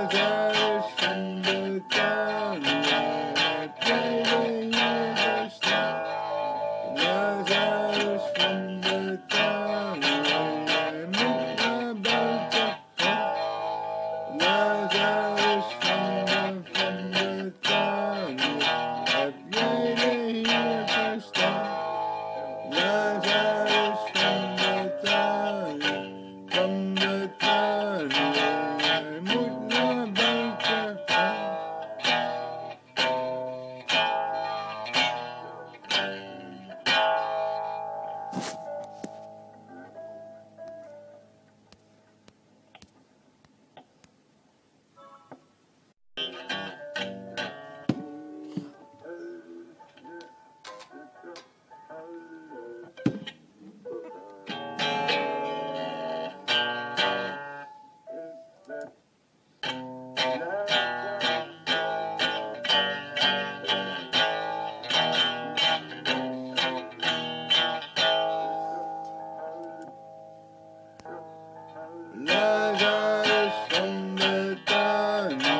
Lazarus from the Thank you.